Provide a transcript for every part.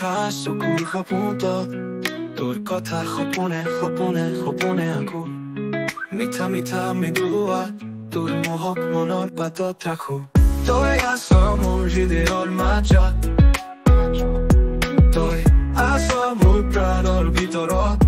হাস কুল সপোঁত তোৰ কথা সপোনে সপোনে সপোনে আকো। মিঠা মিঠা মৃদুৱা তোৰ মোহক মনৰ পাতত ৰাখো। তই আছ মোৰ হৃদয়ৰ মাজত তই আছ মোৰ প্ৰাণৰ ভিতৰত।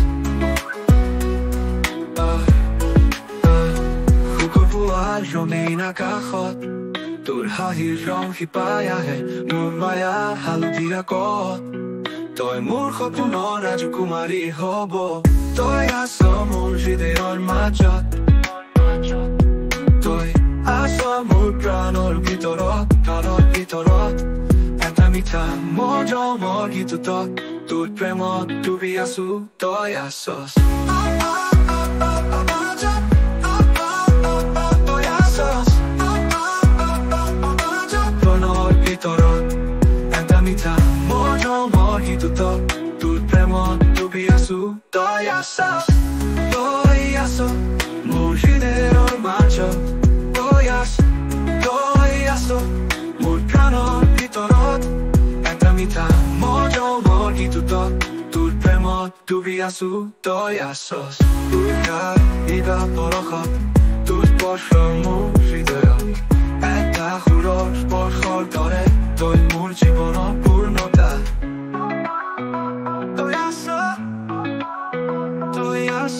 তোৰ ৰাজকুমাৰী হব আছ মোৰ হৃদয়ৰ তই আছ মোৰ প্ৰাণৰ ভিতৰত প্ৰাণৰ ভিতৰত এটা মিঠা মজমৰ গীতত তোৰ প্ৰেমত ডুবি আছো তই আছস tu to, tu temo, tu piasu To ja sam, to ja sam Mój lider macho To ja to ja sam mojo morgi tu to Tu temo, tu piasu To ja Tu ja, ida porochop Tu poszło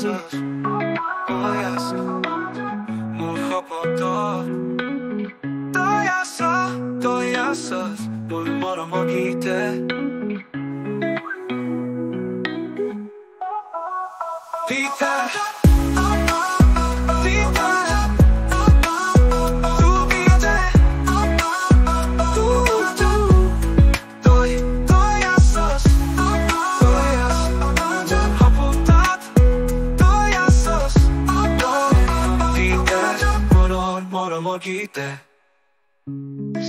Jesus. Oh yes. Move to. To ja sos, to ja sos, moj moram ogite. Peter. Monon,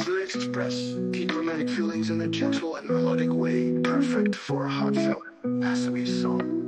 Lyrics express. Deep romantic feelings in a gentle and melodic way, perfect for a heartfelt masterpiece song.